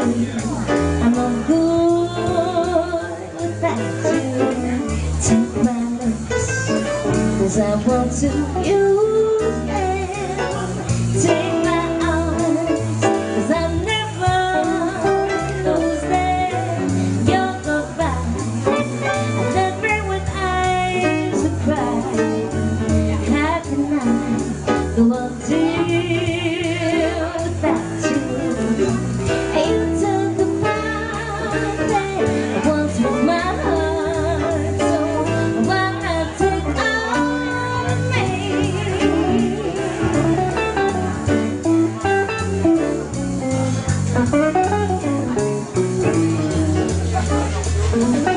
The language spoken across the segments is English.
I'm a board take my I want to you Thank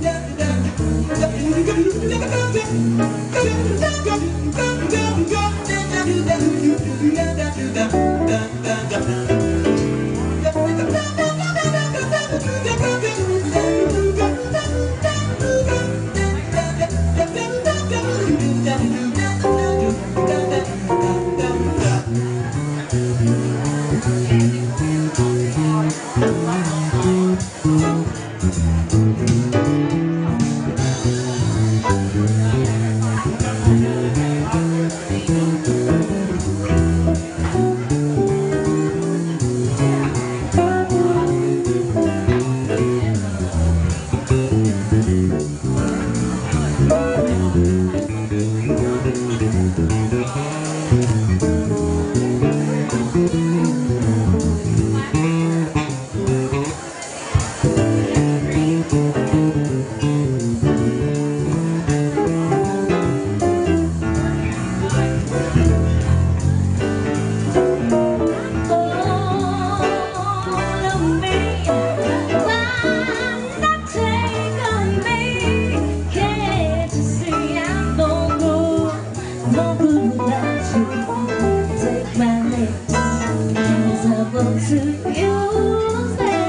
you. 从此以飞